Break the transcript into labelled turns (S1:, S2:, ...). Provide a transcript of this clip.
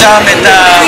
S1: time and uh